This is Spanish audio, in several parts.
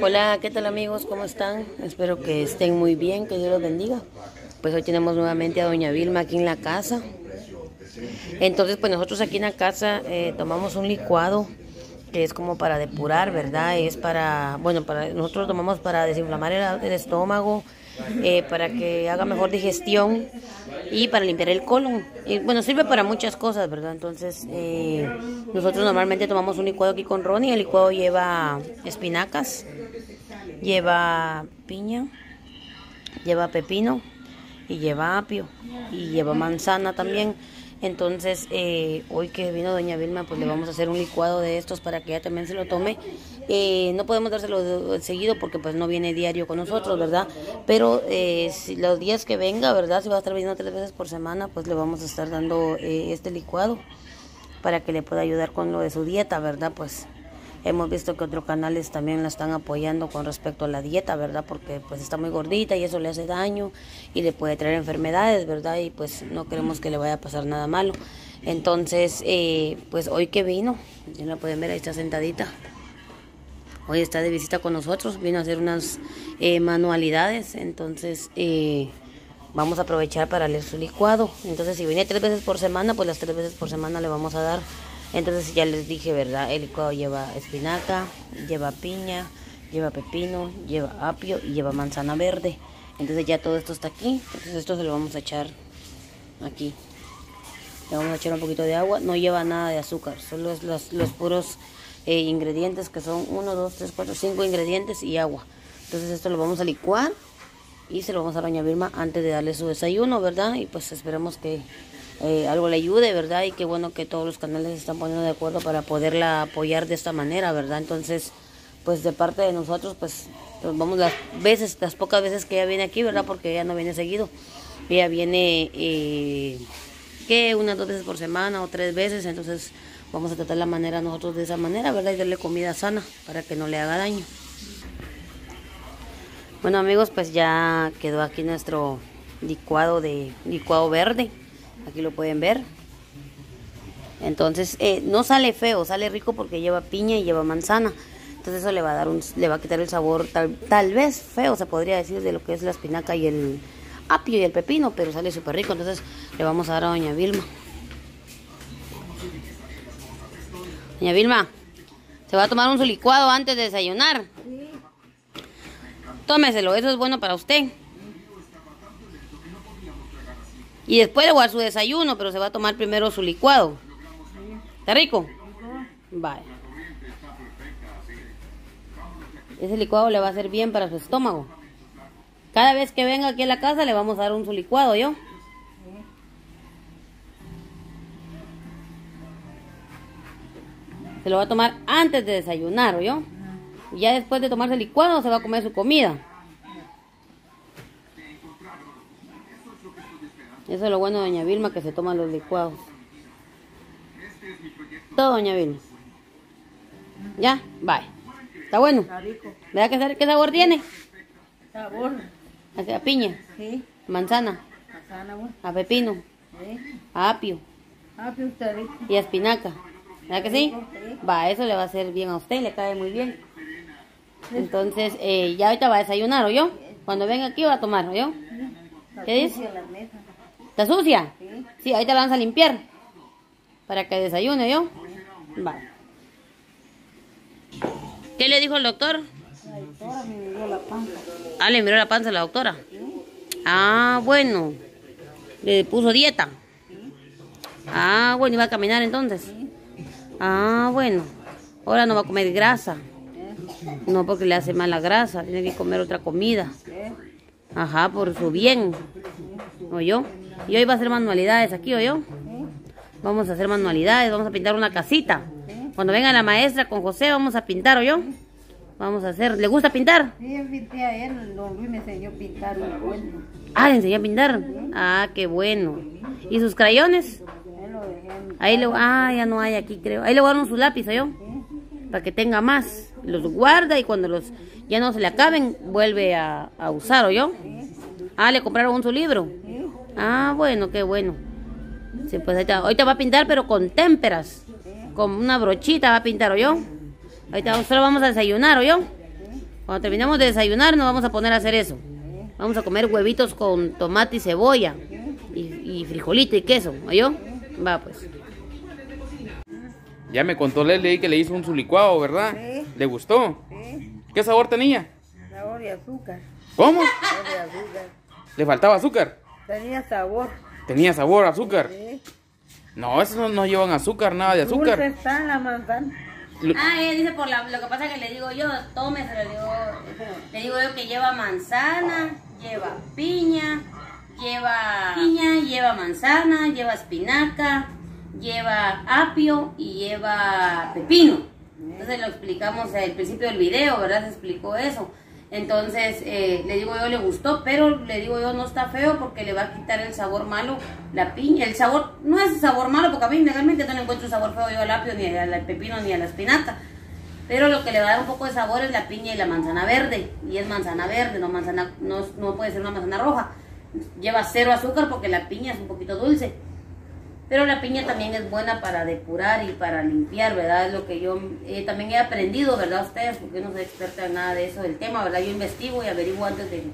Hola, ¿qué tal amigos? ¿Cómo están? Espero que estén muy bien, que Dios los bendiga. Pues hoy tenemos nuevamente a Doña Vilma aquí en la casa. Entonces, pues nosotros aquí en la casa eh, tomamos un licuado que es como para depurar, ¿verdad? Es para, bueno, para nosotros tomamos para desinflamar el, el estómago, eh, para que haga mejor digestión y para limpiar el colon. Y bueno, sirve para muchas cosas, ¿verdad? Entonces, eh, nosotros normalmente tomamos un licuado aquí con Ronnie. El licuado lleva espinacas, lleva piña, lleva pepino y lleva apio y lleva manzana también. Entonces, eh, hoy que vino Doña Vilma, pues le vamos a hacer un licuado de estos para que ella también se lo tome. Eh, no podemos dárselo seguido porque pues no viene diario con nosotros, ¿verdad? Pero eh, si los días que venga, ¿verdad? Si va a estar viniendo tres veces por semana, pues le vamos a estar dando este licuado para que le pueda ayudar con lo de su dieta, ¿verdad? Pues Hemos visto que otros canales también la están apoyando con respecto a la dieta, ¿verdad? Porque pues está muy gordita y eso le hace daño y le puede traer enfermedades, ¿verdad? Y pues no queremos que le vaya a pasar nada malo. Entonces, eh, pues hoy que vino, ya la pueden ver, ahí está sentadita. Hoy está de visita con nosotros, vino a hacer unas eh, manualidades, entonces eh, vamos a aprovechar para leer su licuado. Entonces, si viene tres veces por semana, pues las tres veces por semana le vamos a dar entonces ya les dije, ¿verdad? El licuado lleva espinaca, lleva piña, lleva pepino, lleva apio y lleva manzana verde. Entonces ya todo esto está aquí. Entonces esto se lo vamos a echar aquí. Le vamos a echar un poquito de agua. No lleva nada de azúcar. Solo es los, los puros eh, ingredientes que son 1, 2, 3, 4, 5 ingredientes y agua. Entonces esto lo vamos a licuar y se lo vamos a Doña Vilma antes de darle su desayuno, ¿verdad? Y pues esperemos que eh, algo le ayude, ¿verdad? Y qué bueno que todos los canales se están poniendo de acuerdo para poderla apoyar de esta manera, ¿verdad? Entonces, pues de parte de nosotros, pues, vamos las veces, las pocas veces que ella viene aquí, ¿verdad? Porque ella no viene seguido. Ella viene, eh, ¿qué? Unas dos veces por semana o tres veces, entonces vamos a tratar la manera nosotros de esa manera, ¿verdad? Y darle comida sana para que no le haga daño. Bueno amigos, pues ya quedó aquí nuestro licuado de licuado verde. Aquí lo pueden ver. Entonces, eh, no sale feo, sale rico porque lleva piña y lleva manzana. Entonces eso le va a dar un, le va a quitar el sabor tal, tal vez feo, se podría decir, de lo que es la espinaca y el apio y el pepino, pero sale súper rico. Entonces le vamos a dar a doña Vilma. Doña Vilma, ¿se va a tomar un su licuado antes de desayunar? Tómeselo, eso es bueno para usted. Y después le voy a su desayuno, pero se va a tomar primero su licuado. ¿Está rico? Vale. Ese licuado le va a hacer bien para su estómago. Cada vez que venga aquí a la casa le vamos a dar un su licuado, ¿yo? Se lo va a tomar antes de desayunar, ¿yo? Y ya después de tomarse el licuado se va a comer su comida. Eso es lo bueno de Doña Vilma, que se toma los licuados. Todo, Doña Vilma. ¿Ya? Bye. ¿Está bueno? Está rico. ¿Verdad qué sabor tiene? Sabor. ¿A piña? Sí. ¿Manzana? Manzana, bueno. ¿A pepino? Sí. ¿A apio? Apio está rico. ¿Y a espinaca? ¿Verdad que sí? Sí. Va, eso le va a hacer bien a usted, le cae muy bien. Entonces, eh, ya ahorita va a desayunar, ¿o yo? Cuando venga aquí va a tomar, ¿o yo? ¿Qué dice? ¿Está sucia? Sí. Sí, ahorita la vamos a limpiar. Para que desayune, ¿yo? Vale. ¿Qué le dijo el doctor? La doctora me miró la panza. Ah, le miró la panza a la doctora. Ah, bueno. Le puso dieta. Ah, bueno, iba a caminar entonces. Ah, bueno. Ahora no va a comer grasa. No, porque le hace mal la grasa. Tiene que comer otra comida. Ajá, por su bien. ¿Oyó? Y hoy va a hacer manualidades aquí, ¿oyó? Vamos a hacer manualidades, vamos a pintar una casita. Cuando venga la maestra con José, vamos a pintar, ¿oyó? Vamos a hacer. ¿Le gusta pintar? Sí, yo pinté a él, don Luis me enseñó a pintar un cuento. Ah, le enseñé a pintar. Ah, qué bueno. ¿Y sus crayones? Ahí le... Ah, ya no hay aquí, creo. Ahí le guardan su lápiz, ¿oyó? Para que tenga más. Los guarda y cuando los ya no se le acaben, vuelve a, a usar, ¿oyó? Ah, le compraron un su libro. Sí. Ah, bueno, qué bueno. Sí, pues ahorita, ahorita va a pintar, pero con témperas. Con una brochita va a pintar, ¿o yo? Ahorita solo vamos a desayunar, ¿o yo? Cuando terminemos de desayunar nos vamos a poner a hacer eso. Vamos a comer huevitos con tomate y cebolla. Y, y frijolito y queso. ¿Oyó? Va pues. Ya me contó Leslie que le hizo un su licuado, ¿verdad? Sí. ¿Le gustó? ¿Eh? ¿Qué sabor tenía? Sabor de azúcar. ¿Cómo? Sabor de azúcar. ¿Le faltaba azúcar? Tenía sabor. Tenía sabor, azúcar. ¿eh? No, esos no, no llevan azúcar, nada de Dulce azúcar. está la manzana. Lo- Ah, ella dice por la, lo que pasa que le digo yo, tome, se lo digo, le digo yo que lleva manzana, lleva piña, lleva piña, lleva manzana, lleva espinaca, lleva apio y lleva pepino. Entonces lo explicamos al principio del video, ¿verdad? Se explicó eso. Entonces, eh, le digo yo, le gustó, pero le digo yo, no está feo porque le va a quitar el sabor malo, la piña. El sabor, no es sabor malo, porque a mí realmente no le encuentro sabor feo yo al apio, ni al pepino, ni a la espinaca. Pero lo que le va a dar un poco de sabor es la piña y la manzana verde. Y es manzana verde, no manzana, no, no puede ser una manzana roja. Lleva cero azúcar porque la piña es un poquito dulce. Pero la piña también es buena para depurar y para limpiar, ¿verdad? Es lo que yo eh, también he aprendido, ¿verdad? Ustedes, porque no soy experta en nada de eso del tema, ¿verdad? Yo investigo y averiguo antes de,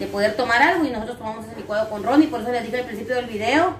de poder tomar algo y nosotros tomamos ese licuado con Ronnie, por eso les dije al principio del video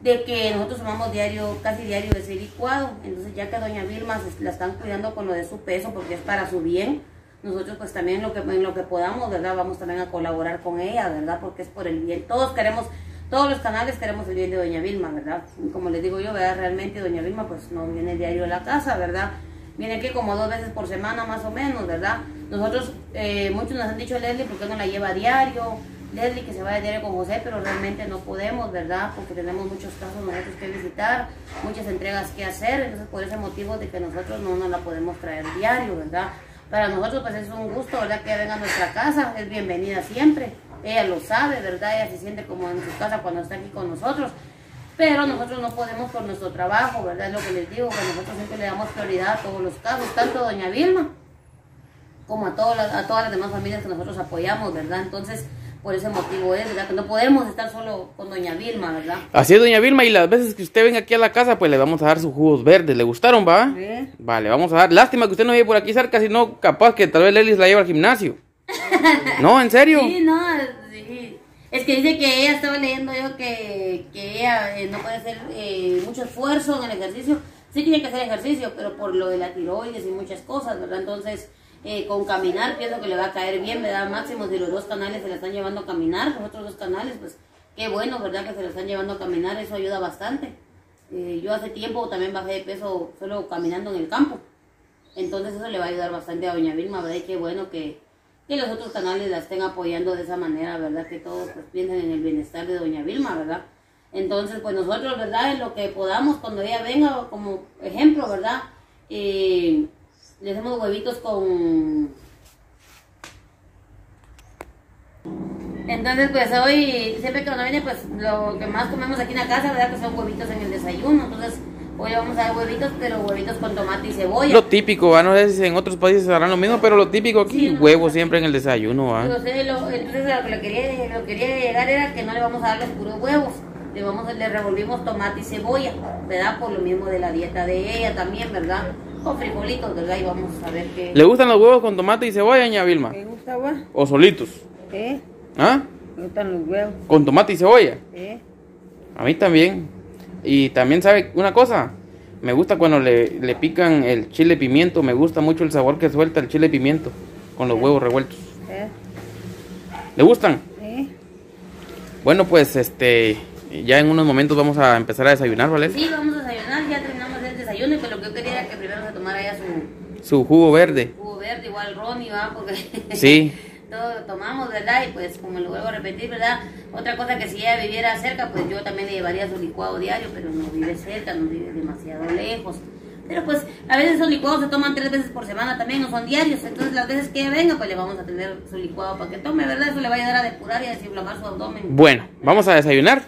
de que nosotros tomamos diario, casi diario ese licuado. Entonces ya que doña Vilma se- la están cuidando con lo de su peso porque es para su bien, nosotros pues también lo que, en lo que podamos, ¿verdad? Vamos también a colaborar con ella, ¿verdad? Porque es por el bien. Todos queremos, todos los canales queremos el bien de doña Vilma, ¿verdad? Como les digo yo, ¿verdad? Realmente doña Vilma pues no viene diario a la casa, ¿verdad? Viene aquí como dos veces por semana más o menos, ¿verdad? Nosotros, eh, muchos nos han dicho, Leslie, ¿por qué no la lleva a diario? Leslie, que se vaya a diario con José, pero realmente no podemos, ¿verdad? Porque tenemos muchos casos nosotros que visitar, muchas entregas que hacer, entonces por ese motivo de que nosotros no nos la podemos traer diario, ¿verdad? Para nosotros pues es un gusto, ¿verdad? Que venga a nuestra casa, es bienvenida siempre. Ella lo sabe, ¿verdad? Ella se siente como en su casa cuando está aquí con nosotros. Pero nosotros no podemos por nuestro trabajo, ¿verdad? Es lo que les digo, que nosotros siempre le damos prioridad a todos los casos, tanto a doña Vilma como a todas las, a todas las demás familias que nosotros apoyamos, ¿verdad? Entonces, por ese motivo es, ¿verdad? Que no podemos estar solo con doña Vilma, ¿verdad? Así es, doña Vilma, y las veces que usted venga aquí a la casa, pues le vamos a dar sus jugos verdes. ¿Le gustaron, va? ¿eh? Vale, vamos a dar. Lástima que usted no vive por aquí cerca, sino capaz que tal vez Leslie la lleva al gimnasio. No, ¿en serio? Sí, no. Es que dice que ella estaba leyendo yo que, que ella eh, no puede hacer eh, mucho esfuerzo en el ejercicio. Sí tiene que hacer ejercicio, pero por lo de la tiroides y muchas cosas, ¿verdad? Entonces, eh, con caminar pienso que le va a caer bien, ¿verdad? Máximo si los dos canales se la están llevando a caminar, los otros dos canales, pues qué bueno, ¿verdad? Que se la están llevando a caminar, eso ayuda bastante. Eh, yo hace tiempo también bajé de peso solo caminando en el campo. Entonces eso le va a ayudar bastante a Doña Vilma, ¿verdad? Y qué bueno que, que los otros canales la estén apoyando de esa manera, ¿verdad? Que todos pues, piensen en el bienestar de Doña Vilma, ¿verdad? Entonces, pues nosotros, ¿verdad? En lo que podamos, cuando ella venga, como ejemplo, ¿verdad? Eh, le hacemos huevitos con... Entonces, pues hoy, siempre que uno viene, pues lo que más comemos aquí en la casa, ¿verdad? Que son huevitos en el desayuno. Entonces, hoy vamos a dar huevitos, pero huevitos con tomate y cebolla. Lo típico, ¿va? No sé si en otros países harán lo mismo, pero lo típico aquí, Sí, no. siempre en el desayuno, ¿va? Yo sé, lo- entonces lo que le quería, lo que quería llegar era que no le vamos a dar los puros huevos. Le, vamos, a- le revolvimos tomate y cebolla, ¿verdad? Por lo mismo de la dieta de ella también, ¿verdad? Con frijolitos, ¿verdad? Y vamos a ver qué... ¿Le gustan los huevos con tomate y cebolla, doña Vilma? ¿Me gusta, va? ¿O solitos? ¿Eh? ¿Ah? Me gustan los huevos. ¿Con tomate y cebolla? ¿Eh? A mí también. Y también, ¿sabe una cosa? Me gusta cuando le, le pican el chile pimiento. Me gusta mucho el sabor que suelta el chile pimiento con los huevos revueltos. ¿Le gustan? ¿Eh? Bueno, pues este. Ya en unos momentos vamos a empezar a desayunar, ¿vale? Sí, vamos a desayunar, ya terminamos el desayuno, pero lo que yo quería era que primero se tomara ya su Su jugo verde. jugo verde, igual Ronnie, ¿va? Porque Sí. todo tomamos, ¿verdad? Y pues, como lo vuelvo a repetir, ¿verdad? Otra cosa que si ella viviera cerca, pues yo también le llevaría su licuado diario, pero no vive cerca, no vive demasiado lejos. Pero pues, a veces esos licuados se toman tres veces por semana también, no son diarios. Entonces, las veces que venga, pues le vamos a tener su licuado para que tome, ¿verdad? Eso le va a ayudar a depurar y a desinflamar su abdomen. Bueno, vamos a desayunar.